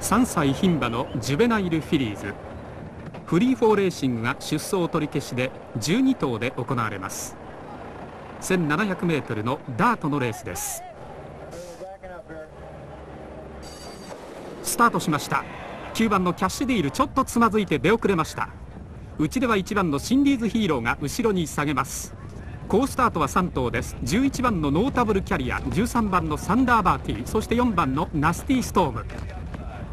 3歳牝馬のジュベナイルフィリーズ。フリーフォーレーシングが出走取り消しで12頭で行われます。1700m のダートのレースです。スタートしました。9番のキャッシュディールちょっとつまずいて出遅れました。内では1番のシンディーズヒーローが後ろに下げます。好スタートは3頭です。11番のノータブルキャリア13番のサンダーバーティーそして4番のナスティーストーム。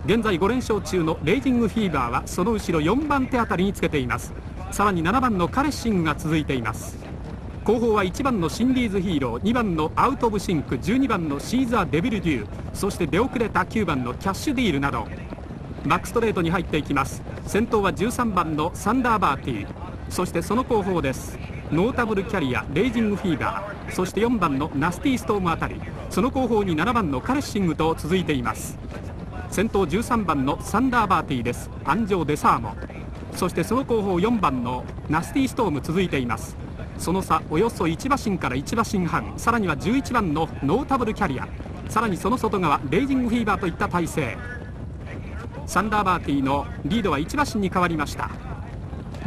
現在5連勝中のレイジングフィーバーはその後ろ4番手あたりにつけています。さらに7番のカレッシングが続いています。後方は1番のシンディーズヒーロー2番のアウト・オブ・シンク12番のシーザー・デビル・デューそして出遅れた9番のキャッシュディールなど。バックストレートに入っていきます。先頭は13番のサンダーバーティーそしてその後方です。ノータブルキャリアレイジングフィーバーそして4番のナスティーストームあたりその後方に7番のカレッシングと続いています。先頭13番のサンダーバーティーです。アンジョ・デサーモ。そしてその後方4番のナスティストーム続いています。その差およそ1馬身から1馬身半。さらには11番のノータブルキャリア。さらにその外側レイジングフィーバーといった体勢サンダーバーティーのリードは1馬身に変わりました。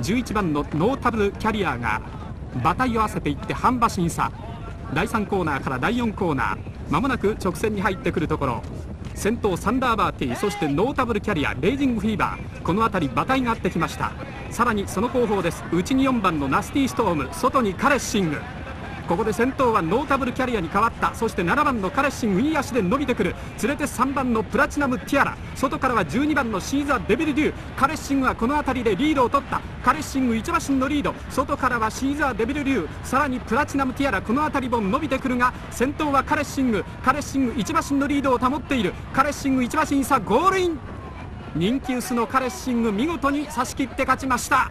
11番のノータブルキャリアが馬体を合わせていって半馬身差。第3コーナーから第4コーナー。まもなく直線に入ってくるところ。先頭サンダーバーティーそしてノータブルキャリアレイジングフィーバーこの辺り馬体が合ってきました。さらにその後方です。内に4番のナスティーストーム外にカレッシング。ここで先頭はノータブルキャリアに変わった。そして7番のカレッシングいい足で伸びてくる。連れて3番のプラチナムティアラ。外からは12番のシーザーデビルデュー。カレッシングはこの辺りでリードを取った。カレッシング1馬身のリード。外からはシーザーデビルデュー。さらにプラチナムティアラこの辺りも伸びてくるが先頭はカレッシング。カレッシング1馬身のリードを保っている。カレッシング1馬身差ゴールイン。人気薄のカレッシング見事に差し切って勝ちました。